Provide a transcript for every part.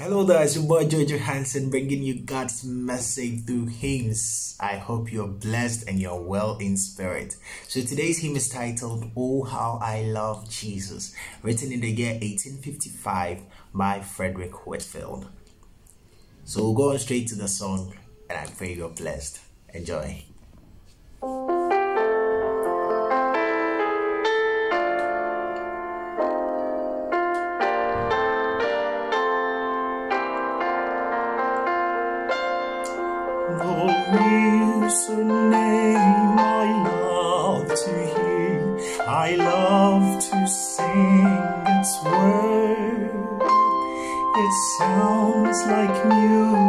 Hello there, it's your boy Jojo Hansen bringing you God's message through hymns. I hope you're blessed and you're well in spirit. So today's hymn is titled Oh How I Love Jesus, written in the year 1855 by Frederick Whitfield. So we'll go on straight to the song and I pray you're blessed. Enjoy. I love to hear, I love to sing its word. It sounds like music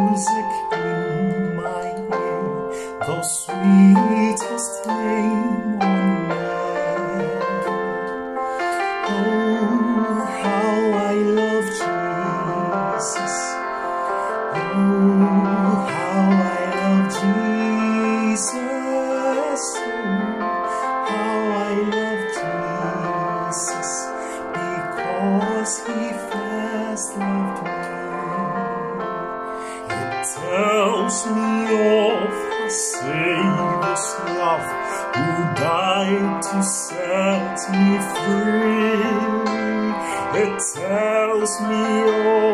first loved me. It tells me of the Savior's love who died to set me free. It tells me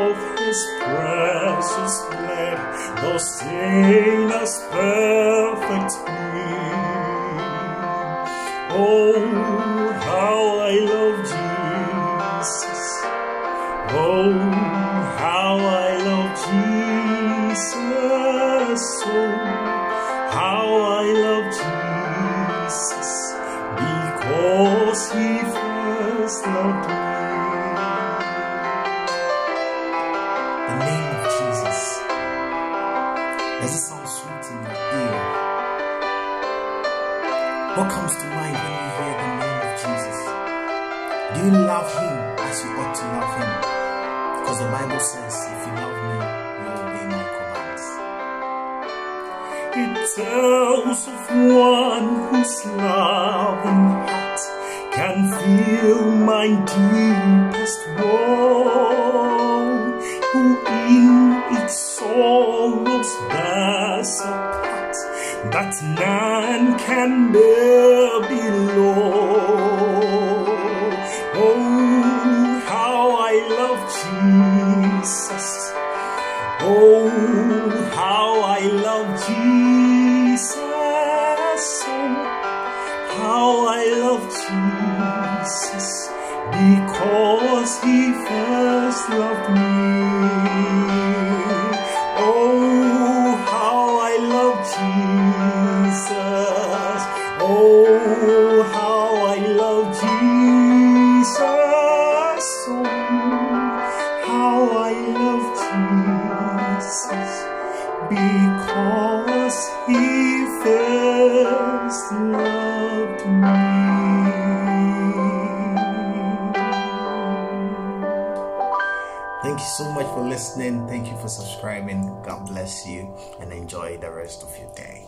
of his precious blood, the sinner's perfect Oh, how I love Jesus. Oh, how I love Jesus. Because he first loved me. The name of Jesus. Does it sound sweet in your ear? What comes to mind when you hear Do you love him as you ought to love him? Because the Bible says, if you love me, you will obey my commands. It tells of one whose loving heart can feel my deepest woe, who in its sorrows bears a part that none can bear below. Jesus. Oh, how I love Jesus. Oh, how I love Jesus. Because he first loved me. Oh, how I love Jesus. Oh, how I love Jesus. Thank you so much for listening. Thank you for subscribing. God bless you and enjoy the rest of your day.